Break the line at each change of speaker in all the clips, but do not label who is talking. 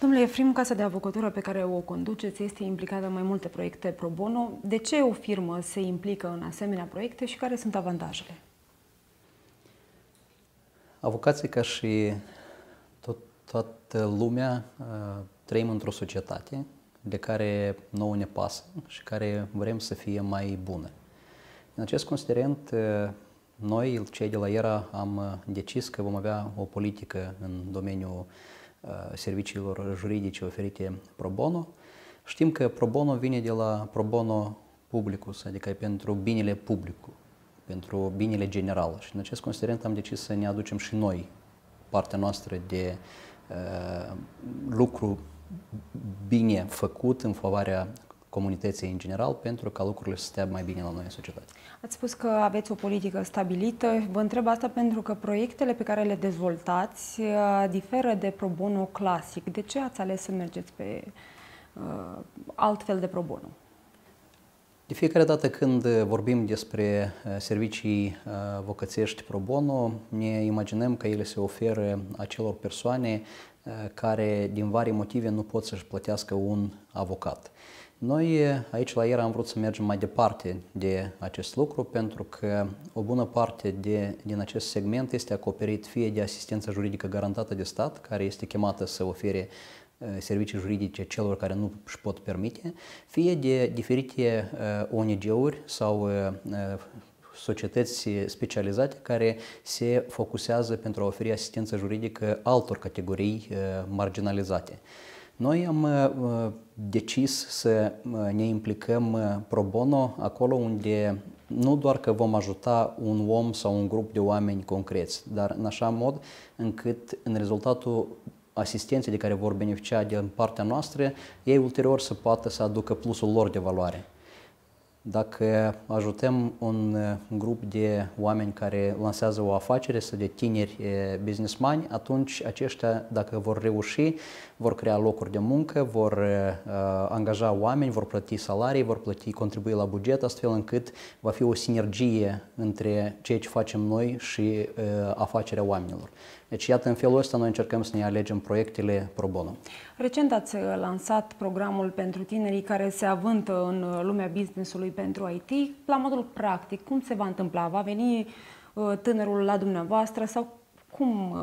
Domnule Efrim, Casa de Avocatură pe care o conduceți este implicată în mai multe proiecte pro bono. De ce o firmă se implică în asemenea proiecte și care sunt avantajele?
Avocații, ca și tot, toată lumea, uh, trăim într-o societate de care nouă ne pasă și care vrem să fie mai bună. În acest considerent, uh, noi, cei de la ERA, am uh, decis că vom avea o politică în domeniul serviciilor juridice oferite pro bono. Știm că pro bono vine de la pro bono publicus, adică pentru binele publicului pentru binele general. Și în acest considerent am decis să ne aducem și noi partea noastră de uh, lucru bine făcut în favoarea comunității în general pentru ca lucrurile să stea mai bine la noi în societate.
Ați spus că aveți o politică stabilită. Vă întreb asta pentru că proiectele pe care le dezvoltați uh, diferă de pro bono clasic. De ce ați ales să mergeți pe uh, alt fel de pro bono?
De fiecare dată când vorbim despre uh, servicii uh, vocățești pro bono, ne imaginăm că ele se oferă acelor persoane uh, care din vari motive nu pot să-și plătească un avocat. Noi aici la ERA am vrut să mergem mai departe de acest lucru pentru că o bună parte de, din acest segment este acoperit fie de asistență juridică garantată de stat, care este chemată să ofere Uh, servicii juridice celor care nu își pot permite, fie de diferite uh, ONG-uri sau uh, societăți specializate care se focusează pentru a oferi asistență juridică altor categorii marginalizate. Noi am decis să ne implicăm pro bono acolo unde nu doar că vom ajuta un om sau un grup de oameni concreți, dar în așa mod încât în rezultatul asistenții de care vor beneficia din partea noastră, ei ulterior să poată să aducă plusul lor de valoare. Dacă ajutăm un grup de oameni care lansează o afacere sau de tineri businessmani, atunci aceștia, dacă vor reuși, vor crea locuri de muncă, vor uh, angaja oameni, vor plăti salarii, vor plăti contribui la buget, astfel încât va fi o sinergie între ceea ce facem noi și uh, afacerea oamenilor. Deci, iată, în felul ăsta noi încercăm să ne alegem proiectele pro bono.
Recent ați lansat programul pentru tinerii care se avântă în lumea businessului pentru IT. La modul practic, cum se va întâmpla? Va veni uh, tânărul la dumneavoastră sau cum uh,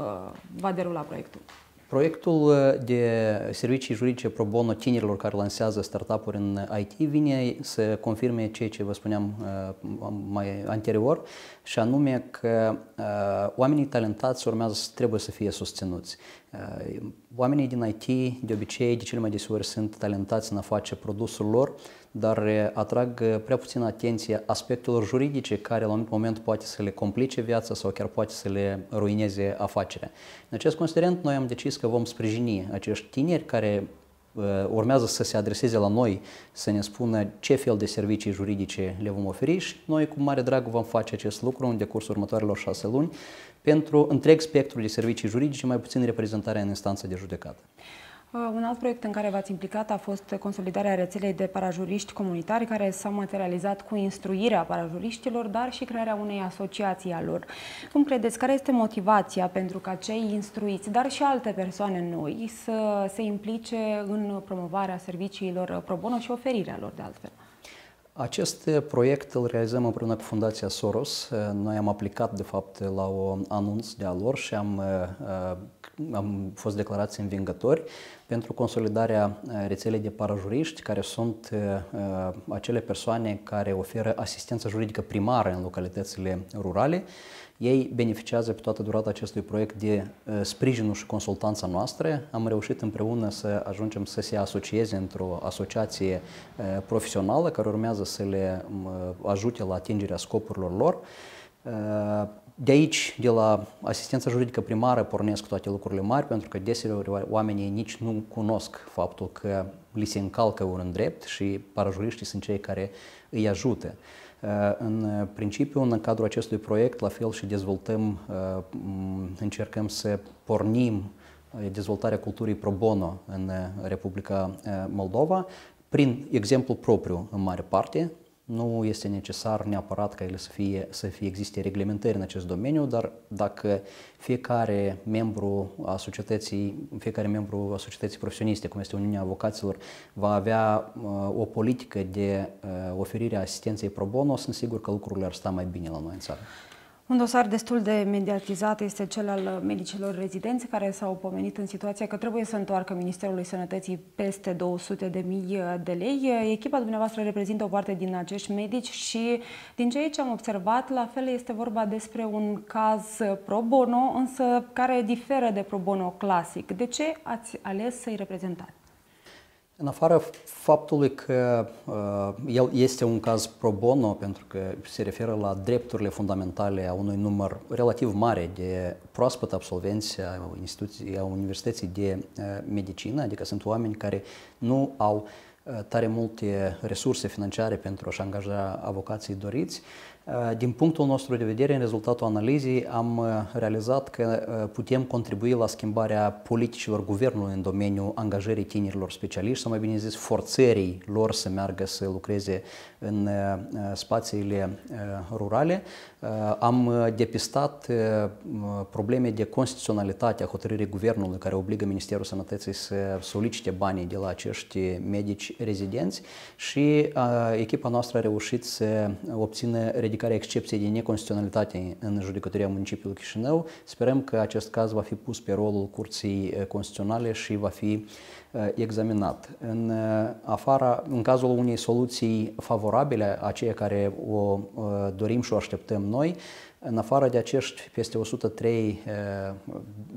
va derula proiectul?
Proiectul uh, de servicii juridice pro bono tinerilor care lansează startup-uri în IT vine să confirme ceea ce vă spuneam uh, mai anterior, și anume că uh, oamenii talentați urmează să trebuie să fie susținuți. Oamenii din IT, de obicei, de cele mai deseori sunt talentați în a face produsul lor, dar atrag prea puțin atenție aspectelor juridice care la un moment poate să le complice viața sau chiar poate să le ruineze afacerea. În acest considerent, noi am decis că vom sprijini acești tineri care urmează să se adreseze la noi, să ne spună ce fel de servicii juridice le vom oferi și noi cu mare drag vom face acest lucru în decursul următoarelor șase luni pentru întreg spectrul de servicii juridice, mai puțin reprezentarea în instanță de judecată.
Uh, un alt proiect în care v-ați implicat a fost consolidarea rețelei de parajuriști comunitari, care s-a materializat cu instruirea parajuriștilor, dar și crearea unei asociații a lor. Cum credeți, care este motivația pentru ca cei instruiți, dar și alte persoane noi, să se implice în promovarea serviciilor pro bono și oferirea lor de altfel?
Acest proiect îl realizăm împreună cu Fundația Soros. Noi am aplicat, de fapt, la un anunț de a lor și am, am fost declarați învingători pentru consolidarea rețelei de parajuriști, care sunt acele persoane care oferă asistență juridică primară în localitățile rurale ei beneficiază pe toată durata acestui proiect de uh, sprijinul și consultanța noastră. Am reușit împreună să ajungem să se asocieze într-o asociație uh, profesională care urmează să le uh, ajute la atingerea scopurilor lor. De aici, de la asistența juridică primară, pornesc toate lucrurile mari, pentru că deseori oamenii nici nu cunosc faptul că li se încalcă un drept și parajuriștii sunt cei care îi ajută. Uh, în principiu, în cadrul acestui proiect, la fel și dezvoltăm, uh, încercăm să pornim uh, dezvoltarea culturii pro bono în Republica Moldova, prin exemplu propriu în mare parte, nu este necesar neapărat ca ele să fie, să fie existe reglementări în acest domeniu, dar dacă fiecare membru a societății, fiecare membru a societății profesioniste, cum este Uniunea Avocaților, va avea uh, o politică de uh, oferire a asistenței pro bono, sunt sigur că lucrurile ar sta mai bine la noi în țară.
Un dosar destul de mediatizat este cel al medicilor rezidenți care s-au pomenit în situația că trebuie să întoarcă Ministerului Sănătății peste 200 de mii de lei. Echipa dumneavoastră reprezintă o parte din acești medici și din ceea ce am observat, la fel este vorba despre un caz pro bono, însă care diferă de pro bono clasic. De ce ați ales să-i reprezentați?
În afară faptului că uh, el este un caz pro bono, pentru că se referă la drepturile fundamentale a unui număr relativ mare de proaspăt absolvenți a, a Universității de uh, Medicină, adică sunt oameni care nu au uh, tare multe resurse financiare pentru a-și angaja avocații doriți, Uh, din punctul nostru de vedere, în rezultatul analizei, am uh, realizat că uh, putem contribui la schimbarea politicilor guvernului în domeniul angajării tinerilor specialiști, sau mai bine zis, forțării lor să meargă să lucreze în spațiile rurale. Am depistat probleme de constituționalitate a hotărârii guvernului care obligă Ministerul Sănătății să solicite banii de la acești medici rezidenți și echipa noastră a reușit să obțină ridicarea excepției de neconstituționalitate în judecătoria municipiului Chișinău. Sperăm că acest caz va fi pus pe rolul Curții eh, Constituționale și va fi eh, examinat. În eh, afara, în cazul unei soluții favorabile, aceea care o dorim și o așteptăm noi, în afară de acești peste 103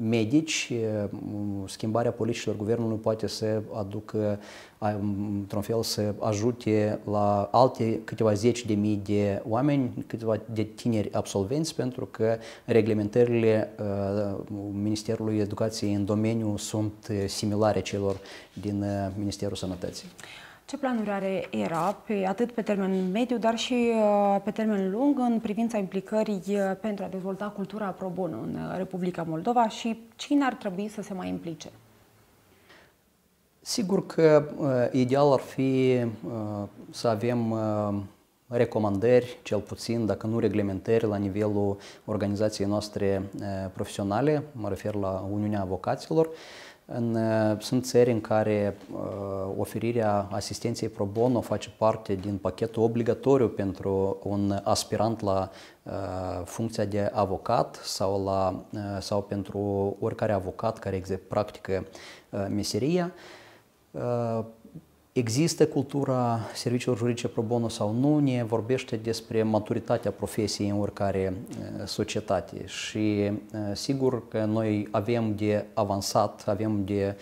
medici, schimbarea politicilor guvernului poate să aducă, într-un fel, să ajute la alte câteva zeci de mii de oameni, câteva de tineri absolvenți, pentru că reglementările Ministerului Educației în domeniu sunt similare celor din Ministerul Sănătății.
Ce planuri are ERA, pe, atât pe termen mediu, dar și uh, pe termen lung, în privința implicării uh, pentru a dezvolta cultura pro bono în uh, Republica Moldova și cine ar trebui să se mai implice?
Sigur că uh, ideal ar fi uh, să avem uh, recomandări, cel puțin, dacă nu reglementări, la nivelul organizației noastre uh, profesionale, mă refer la Uniunea Avocaților, uh, în, uh, sunt țări în care uh, oferirea asistenței pro bono face parte din pachetul obligatoriu pentru un aspirant la uh, funcția de avocat sau, la, uh, sau pentru oricare avocat care practică uh, meseria. Uh, Există cultura serviciilor juridice pro bono sau nu, ne vorbește despre maturitatea profesiei în oricare societate și sigur că noi avem de avansat, avem de,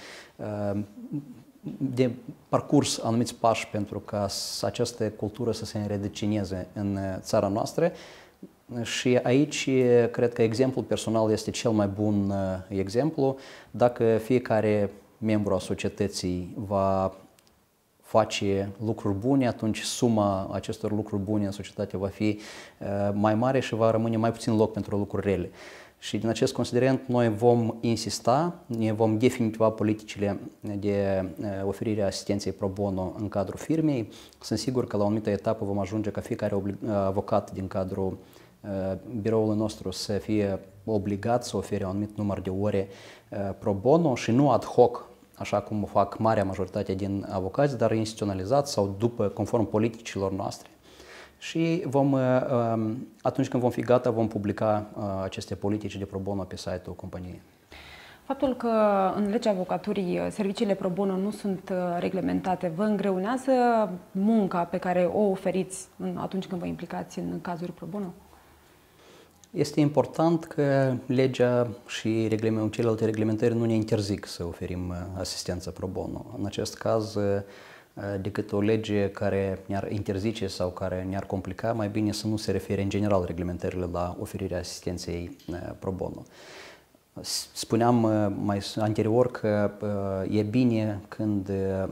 de parcurs anumiți pași pentru ca această cultură să se înrădăcineze în țara noastră și aici cred că exemplul personal este cel mai bun exemplu. Dacă fiecare membru a societății va face lucruri bune, atunci suma acestor lucruri bune în societate va fi uh, mai mare și va rămâne mai puțin loc pentru lucruri rele. Și din acest considerent noi vom insista, ne vom definitiva politicile de uh, oferire a asistenței pro bono în cadrul firmei. Sunt sigur că la o anumită etapă vom ajunge ca fiecare uh, avocat din cadrul biroului nostru să fie obligat să ofere un anumit număr de ore pro bono și nu ad hoc așa cum o fac marea majoritate din avocați, dar instituționalizat sau după, conform politicilor noastre. Și vom, uh, um, atunci când vom fi gata, vom publica uh, aceste politici de pro bono pe site-ul companiei.
Faptul că în legea avocaturii uh, serviciile pro bono nu sunt reglementate vă îngreunează munca pe care o oferiți atunci când vă implicați în cazuri pro bono?
Este important că legea și celelalte reglementări nu ne interzic să oferim uh, asistență pro bono. În acest caz, uh, decât o lege care ne-ar interzice sau care ne-ar complica, mai bine să nu se refere în general reglementările la oferirea asistenței uh, pro bono. Spuneam uh, mai anterior că uh, e bine când uh,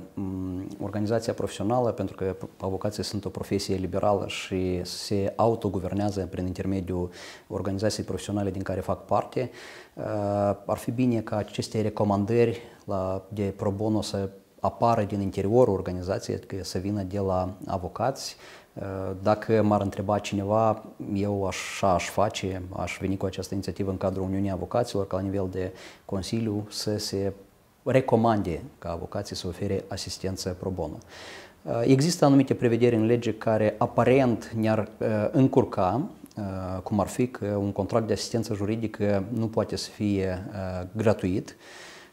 organizația profesională, pentru că avocații sunt o profesie liberală și se autoguvernează prin intermediul organizației profesionale din care fac parte, ar fi bine ca aceste recomandări la, de pro bono să apară din interiorul organizației, că să vină de la avocați, Dacă m-ar întreba cineva, eu așa aș face, aș veni cu această inițiativă în cadrul Uniunii Avocaților, ca la nivel de Consiliu, să se recomande ca avocații să ofere asistență pro bono. Există anumite prevederi în lege care aparent ne-ar încurca, cum ar fi că un contract de asistență juridică nu poate să fie gratuit,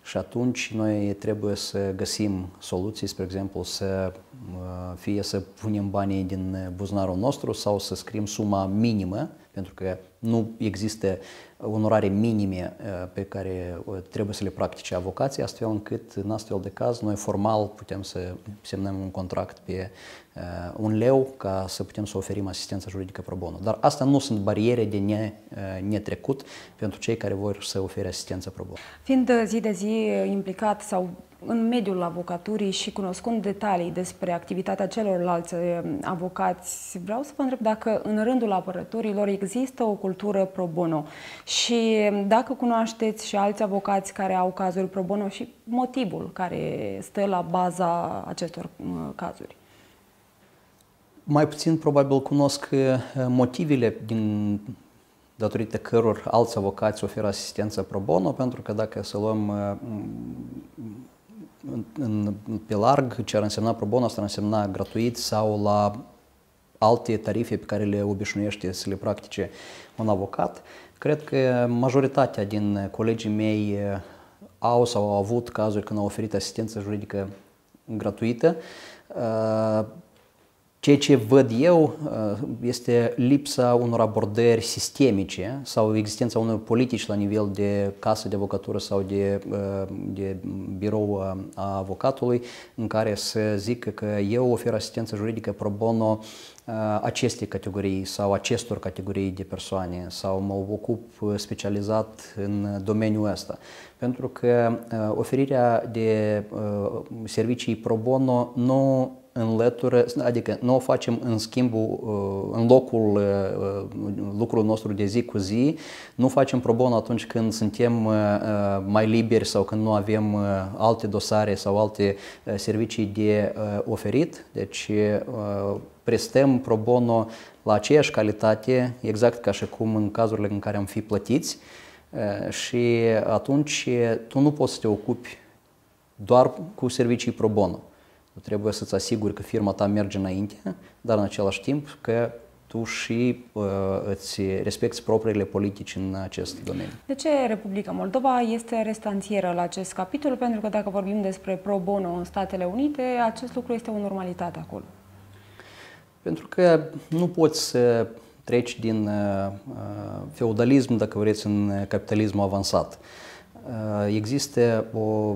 și atunci noi trebuie să găsim soluții, spre exemplu, să fie să punem banii din buzunarul nostru sau să scriem suma minimă, pentru că nu există onorare minime pe care trebuie să le practice avocații, astfel încât în astfel de caz noi formal putem să semnăm un contract pe un leu ca să putem să oferim asistență juridică pro bono. Dar asta nu sunt bariere de ne, netrecut pentru cei care vor să ofere asistență pro bono.
Fiind zi de zi implicat sau în mediul avocaturii și cunoscând detalii despre activitatea celorlalți avocați, vreau să vă întreb dacă în rândul apărătorilor există o cultură pro bono și dacă cunoașteți și alți avocați care au cazuri pro bono și motivul care stă la baza acestor cazuri.
Mai puțin probabil cunosc motivele din datorită căror alți avocați oferă asistență pro bono, pentru că dacă să luăm în, pe larg, ce ar însemna pro bono, asta ar însemna gratuit sau la alte tarife pe care le obișnuiește să le practice un avocat. Cred că majoritatea din colegii mei au sau au avut cazuri când au oferit asistență juridică gratuită. Ceea ce văd eu uh, este lipsa unor abordări sistemice sau existența unor politici la nivel de casă de avocatură sau de, uh, de birou a avocatului în care să zică că eu ofer asistență juridică pro bono uh, aceste categorii sau acestor categorii de persoane sau mă ocup specializat în domeniul ăsta. Pentru că oferirea de servicii pro bono nu înlătură, adică nu o facem în schimbul, uh, în locul uh, lucrul nostru de zi cu zi, nu facem pro bono atunci când suntem uh, mai liberi sau când nu avem alte dosare sau alte servicii de oferit, deci prestăm pro bono la aceeași calitate, exact ca și cum în cazurile în care am fi plătiți și atunci tu nu poți să te ocupi doar cu servicii pro bono. Tu trebuie să-ți asiguri că firma ta merge înainte, dar în același timp că tu și uh, îți respecti propriile politici în acest domeniu.
De ce Republica Moldova este restanțieră la acest capitol? Pentru că dacă vorbim despre pro bono în Statele Unite, acest lucru este o normalitate acolo.
Pentru că nu poți să treci din uh, uh feudalism, dacă vreți, în capitalism avansat. Uh, există o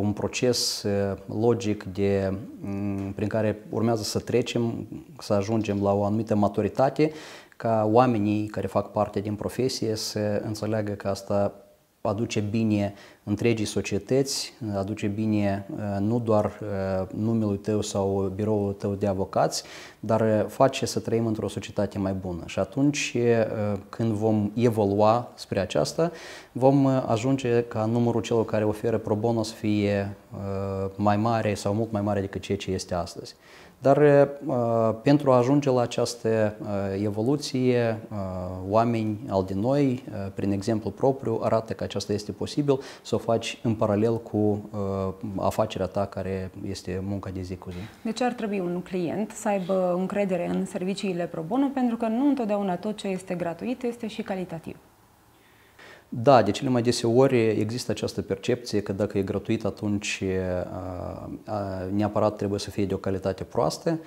un proces uh, logic de, mm, prin care urmează să trecem, să ajungem la o anumită maturitate, ca oamenii care fac parte din profesie să înțeleagă că asta aduce bine întregii societăți, aduce bine uh, nu doar uh, numelui tău sau biroul tău de avocați, dar uh, face să trăim într-o societate mai bună. Și atunci, când vom evolua spre aceasta, vom ajunge ca numărul celor care oferă pro bono să fie mai mare sau mult mai mare decât ceea ce este astăzi. Dar uh, pentru a ajunge la această uh, evoluție, uh, oameni al din noi, prin exemplu propriu, arată că aceasta este posibil să o faci în paralel cu afacerea ta care este munca de zi cu zi.
De ce ar trebui un client să aibă încredere în serviciile pro bono? Pentru că nu întotdeauna tot ce este gratuit este și calitativ.
Da, de cele mai deseori există această percepție că dacă e gratuit, atunci neapărat trebuie să fie de o calitate proastă.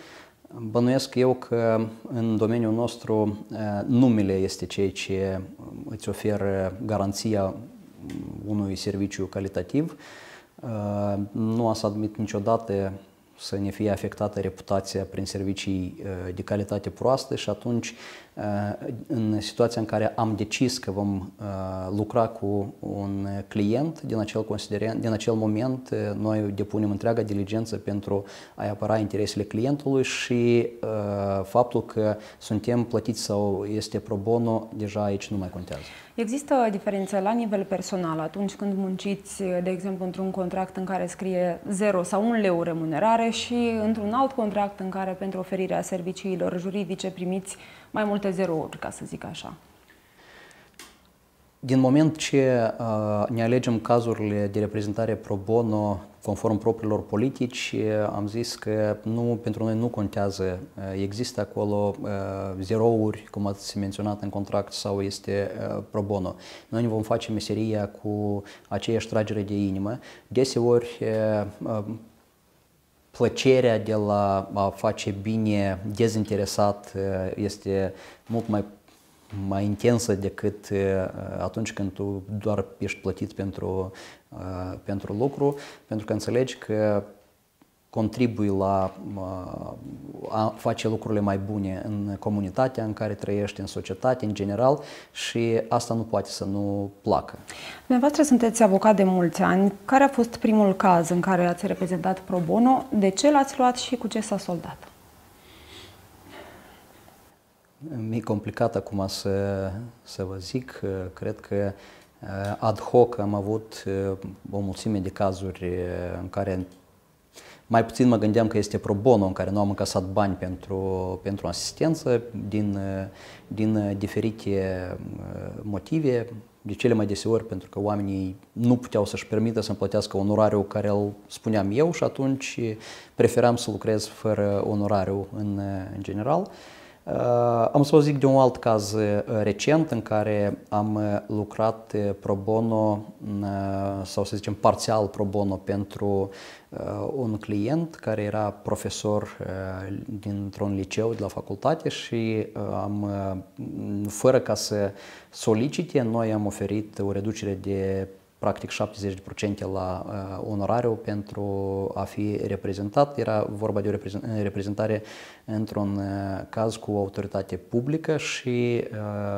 Bănuiesc eu că în domeniul nostru numele este ceea ce îți oferă garanția unui serviciu calitativ. Nu a să admit niciodată să ne fie afectată reputația prin servicii de calitate proastă și atunci în situația în care am decis că vom lucra cu un client din acel, considerent, din acel moment, noi depunem întreaga diligență pentru a apăra interesele clientului și faptul că suntem plătiți sau este pro bono, deja aici nu mai contează.
Există diferență la nivel personal atunci când munciți, de exemplu, într-un contract în care scrie 0 sau 1 leu remunerare apare și într-un alt contract în care pentru oferirea serviciilor juridice primiți mai multe zerouri, ca să zic așa.
Din moment ce uh, ne alegem cazurile de reprezentare pro bono conform propriilor politici, am zis că nu, pentru noi nu contează. Există acolo uh, zerouri, cum ați menționat în contract, sau este uh, pro bono. Noi ne vom face meseria cu aceeași tragere de inimă. Deseori uh, plăcerea de la a face bine dezinteresat este mult mai mai intensă decât atunci când tu doar ești plătit pentru, pentru lucru, pentru că înțelegi că contribui la a face lucrurile mai bune în comunitatea în care trăiești, în societate, în general și asta nu poate să nu placă.
Dumneavoastră sunteți avocat de mulți ani. Care a fost primul caz în care ați reprezentat pro bono? De ce l-ați luat și cu ce s-a soldat?
Mi-e complicat acum să, să vă zic. Cred că uh, ad hoc am avut uh, o mulțime de cazuri uh, în care mai puțin mă gândeam că este pro bono, în care nu am încasat bani pentru, pentru asistență din, din diferite motive, de cele mai deseori pentru că oamenii nu puteau să-și permită să-mi plătească onorariu care îl spuneam eu și atunci preferam să lucrez fără onorariu în, în general. Uh, Uh, am să vă zic de un alt caz uh, recent în care am uh, lucrat pro bono sau să zicem parțial pro bono pentru un client care era profesor dintr-un liceu de la facultate și am, fără ca să solicite, noi am oferit o reducere de practic 70% la uh, onorariu pentru a fi reprezentat. Era vorba de o reprezentare într-un uh, caz cu o autoritate publică și uh,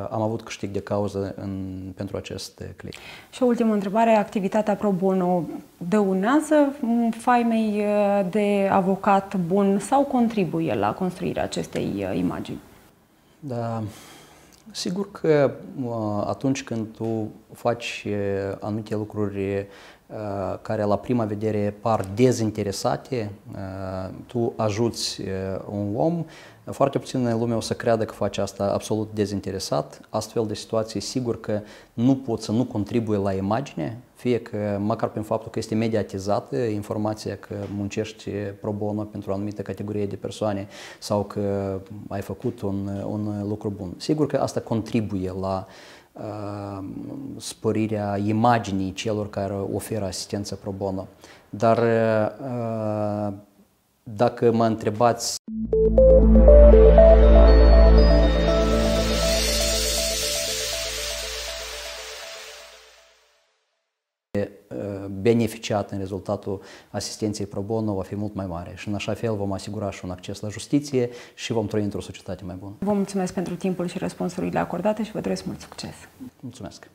am avut câștig de cauză în, pentru acest client.
Și o ultimă întrebare, activitatea pro bono dăunează faimei uh, de avocat bun sau contribuie la construirea acestei uh, imagini?
Da, Sigur că atunci când tu faci anumite lucruri care la prima vedere par dezinteresate, tu ajuți un om, foarte puțin lume o să creadă că face asta absolut dezinteresat. Astfel de situații, sigur că nu pot să nu contribuie la imagine, fie că măcar prin faptul că este mediatizată informația că muncești pro bono pentru o anumită categorie de persoane sau că ai făcut un, un lucru bun. Sigur că asta contribuie la uh, spărirea imaginii celor care oferă asistență pro bono. Dar uh, dacă mă întrebați beneficiat în rezultatul asistenței pro bono va fi mult mai mare și în așa fel vom asigura și un acces la justiție și vom trăi într-o societate mai bună.
Vă mulțumesc pentru timpul și răspunsurile acordate și vă doresc mult succes.
Mulțumesc!